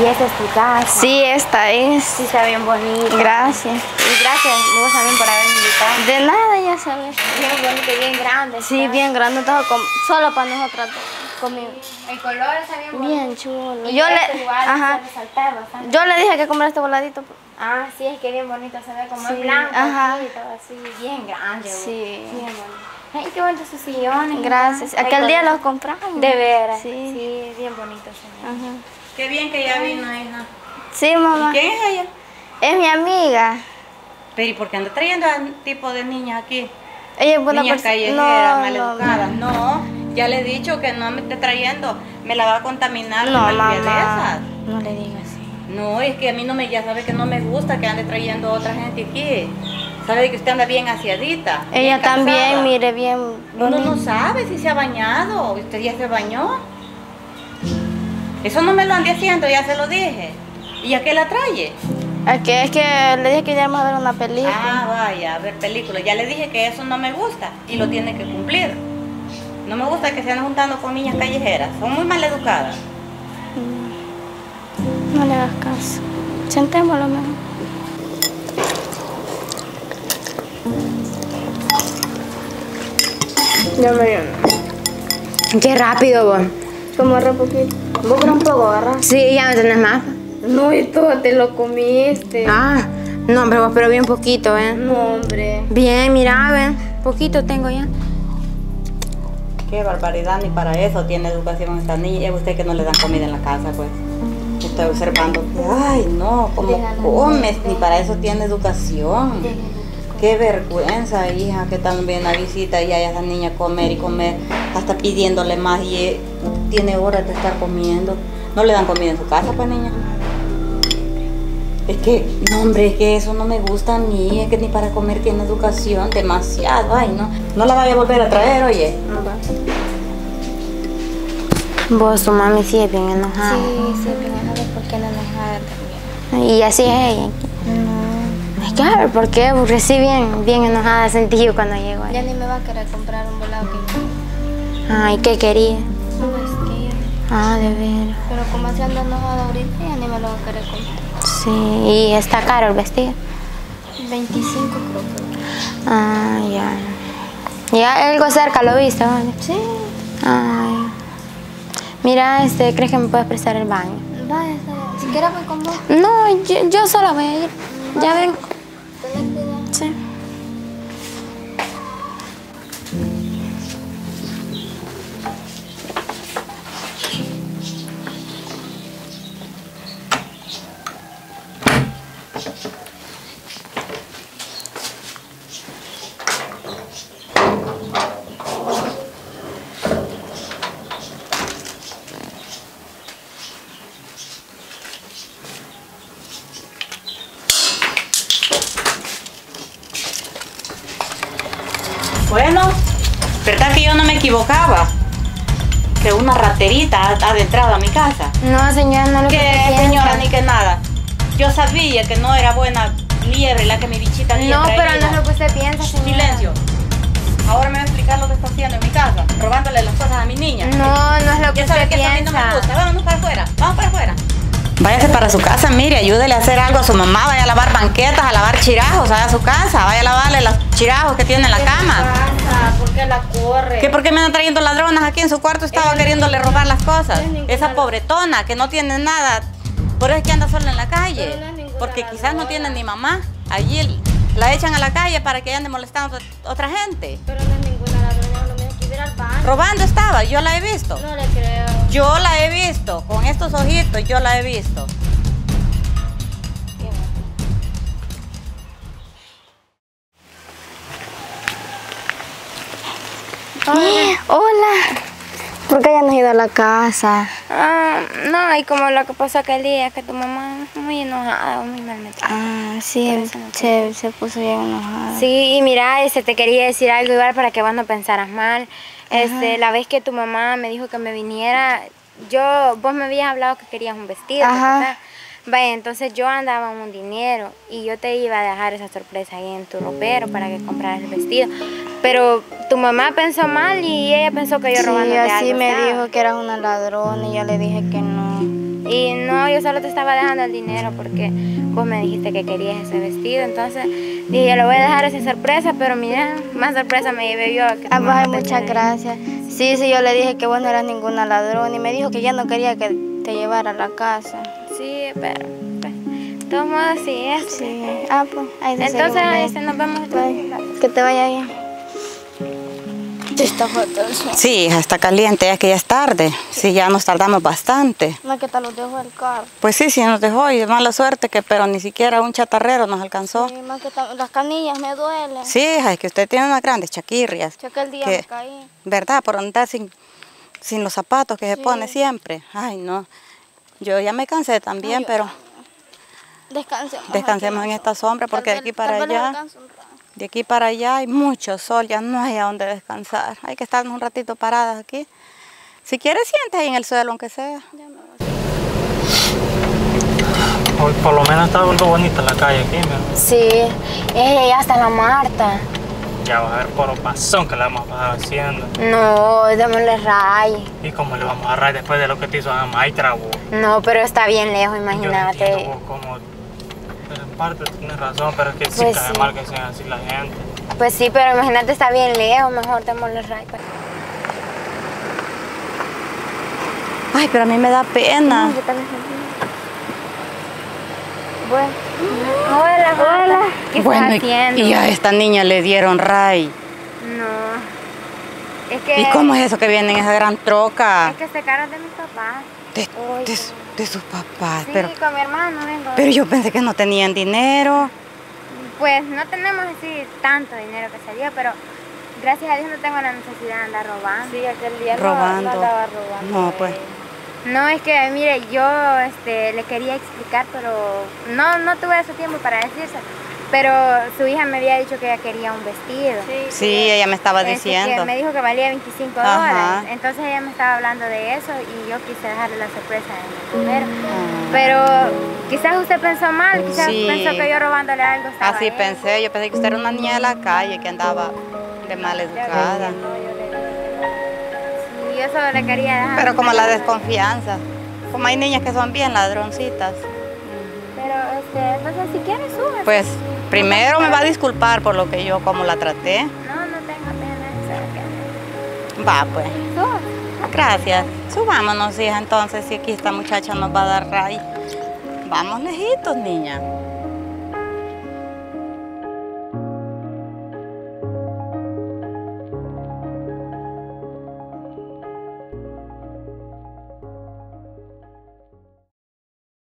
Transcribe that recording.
Y esta es tu casa. Sí, esta es. Sí, está bien bonita. Gracias. Y gracias vos también por haberme invitado. De nada, ya sabes. Bien bonito, bien grande. Sí, bien grande, todo com- solo para nosotras conmigo. El color está bien bonito. Bien chulo. Y Yo este le, ajá, yo le dije que comprara este voladito. Ah, sí, es que bien bonito se ve como Sí, en blanco. ajá. así, todo así, bien grande. Sí. Bien bonito. Ay, qué bonitos sus sillones. Gracias. Aquel día con- los compramos. De veras. Sí. Sí, bien bonito se ve. Ajá. Qué bien que ya vino, hija. Sí, mamá. ¿Quién es ella? Es mi amiga. Pero ¿y por qué anda trayendo a un tipo de niñas aquí? Ella es buena niñas callejeras, No, maleducadas. no, No, ya le he dicho que no me esté trayendo. Me la va a contaminar no, con mamá. No le digas así. No, es que a mí no me, ya sabe que no me gusta que ande trayendo otra gente aquí. Sabe que usted anda bien aseadita. Ella bien también, mire, bien Uno bonita. no sabe si se ha bañado. ¿Usted ya se bañó? Eso no me lo ande haciendo, ya se lo dije. ¿Y a qué la trae? Es que, es que le dije que íbamos a ver una película. Ah, vaya, a ver películas. Ya le dije que eso no me gusta y lo tiene que cumplir. No me gusta que se anden juntando con niñas callejeras. Son muy mal educadas. No le hagas caso. Sentémoslo mejor. Ya me Qué rápido vos. Como poquito. Vos un poco, ¿verdad? Sí, ya no tenés más. No, y todo te lo comiste. Ah, no, hombre, vos, pero bien poquito, ¿eh? No, hombre. Bien, mira, ven. Poquito tengo ya. Qué barbaridad, ni para eso tiene educación esta niña. Y es usted que no le dan comida en la casa, pues. Estoy observando ay, no, ¿cómo comes? Ni para eso tiene educación. Qué vergüenza, hija, que también a visita y a esa niña comer y comer, hasta pidiéndole más y eh, tiene horas de estar comiendo. No le dan comida en su casa, pues, niña. Es que, no, hombre, es que eso no me gusta a mí, es que ni para comer tiene educación, demasiado, ay, no. No la vaya a volver a traer, oye. Vos, tu mami sí es bien enojada. Sí, sí, bien enojada, ¿por qué no enojada también? Y así es ella. Es que a ver, ¿por qué? Porque sí, bien, bien enojada sentí yo cuando llegó Ya ahí. ni me va a querer comprar un volado que yo. Ay, ¿qué quería? No, es que ya. Ah, de veras. Pero como se anda enojada ahorita, ya ni me lo va a querer comprar. Sí, y está caro el vestido. 25 creo que. Ah, ya. Ya algo cerca lo viste, ¿vale? Sí. Ay. Mira, este, ¿crees que me puedes prestar el baño? Vaya. Si quieres voy con vos. No, yo, yo sola voy a ir. Ya ven. Bueno, ¿verdad que yo no me equivocaba? Que una raterita ha ha adentrado a mi casa. No, señora, no lo que Que usted señora, piensa. ni que nada. Yo sabía que no era buena liebre la que mi bichita No, pero no es lo que usted piensa, señora. Silencio. Ahora me va a explicar lo que está haciendo en mi casa, robándole las cosas a mi niña. No, no es lo que Ya sabe usted que eso a mí no me piensa. gusta. Vámonos para afuera. Vamos para afuera. Váyase para su casa, mire, ayúdele a hacer algo a su mamá. Vaya a lavar banquetas, a lavar chirajos, vaya a su casa. Vaya a lavarle los chirajos que tiene en la cama. pasa? ¿Por qué la corre? ¿Qué por qué me andan trayendo ladronas aquí en su cuarto? Estaba queriéndole robar las cosas. Esa pobretona que no tiene nada. Por eso es que anda sola en la calle. No es Porque quizás no tiene ni mamá. Allí la echan a la calle para que ande molestando a otra gente. Pero no Robando estaba, yo la he visto. No le creo. Yo la he visto, con estos ojitos yo la he visto. Hola. ¿Por qué ya no has ido a la casa? Ah, no, y como lo que pasó aquel día, que tu mamá muy enojada, muy mal metida. Ah, sí, se, se puso bien enojada. Sí, y mira, este, te quería decir algo igual para que vos no pensaras mal. Este, la vez que tu mamá me dijo que me viniera, yo, vos me habías hablado que querías un vestido, entonces yo andaba un dinero y yo te iba a dejar esa sorpresa ahí en tu ropero para que compraras el vestido. Pero tu mamá pensó mal y ella pensó que yo Sí, robándote así algo me dijo que eras una ladrona y yo le dije que no. Y no, yo solo te estaba dejando el dinero porque vos me dijiste que querías ese vestido. Entonces dije, le voy a dejar esa sorpresa, pero mira, más sorpresa me llevé yo. Que Ah, pues, muchas gracias. Sí, sí, yo le dije que vos no eras ninguna ladrón y me dijo que ya no quería que te llevara a la casa. Sí, pero pues, de todos modos sí es. Sí. Ah, pues, ahí se Entonces, seguimos. este, nos vemos. Bye. Que te vaya bien. Está fatal. Sí, hija, está caliente, es que ya es tarde. Sí, ya nos tardamos bastante. No, que tal los dejo el carro. Pues sí, sí nos dejó y mala suerte que, pero ni siquiera un chatarrero nos alcanzó. Sí, más que las canillas me duelen. Sí, hija, es que usted tiene unas grandes chaquirrias. Yo que el día ¿Qué? me caí. ¿Verdad? Por andar sin, sin los zapatos que se pone siempre. Ay, no. Yo ya me cansé también, Ay, pero Descansemos. descansemos en esta sombra porque de aquí para allá. De aquí para allá hay mucho sol, ya no hay a dónde descansar. Hay que estarnos un ratito paradas aquí. Si quieres, siéntate ahí en el suelo, aunque sea. Hoy por lo menos está algo bonita la calle aquí, mira. Sí, ey, hasta la Marta. Ya vas a ver por pasón que la vamos a pasar haciendo. No, démosle ray. Y cómo le vamos a agarrar después de lo que te hizo a Maitra, vos. No, pero está bien lejos, Yo no imagínate. entiendo vos cómo... Pero en parte tienes razón, pero es que sí Pues cae sí. mal que sean así la gente. Pues sí, pero imagínate, está bien lejos, mejor démosle ray. pues. Ay, pero a mí me da pena. Bueno. Hola, hola. ¿Qué Bueno, estás y- haciendo? y a esta niña le dieron ray. No. Es que. ¿Y cómo es eso que viene en esa gran troca? Es que carro es de mis papás. Sí. su- de sus papás. Sí, pero, con mi hermano vengo. pero yo pensé que no tenían dinero. Pues no tenemos así tanto dinero que sería, pero gracias a Dios no tengo la necesidad de andar robando. Sí, aquel día no- Robando. no andaba robando. No, pues. No, es que mire, yo este, le quería explicar, pero no, no tuve ese tiempo para decirse. Pero su hija me había dicho que ella quería un vestido. Sí, ella me estaba diciendo. Que me dijo que valía 25 Ajá. dólares. Entonces ella me estaba hablando de eso y yo quise dejarle la sorpresa en el primero. Ah. Pero quizás usted pensó mal, quizás Sí. pensó que yo robándole algo estaba Así bien. pensé, yo pensé que usted era una niña de la calle que andaba de mal educada. Y yo solo le quería dejar. Pero como la desconfianza. Como hay niñas que son bien ladroncitas. Pero, este, si quieres. Pues primero me va a disculpar por lo que yo como la traté. No, no tengo pena. Va pues. Sube. Gracias. Subámonos, hija, entonces, si aquí esta muchacha nos va a dar ray. Vamos lejitos, niña.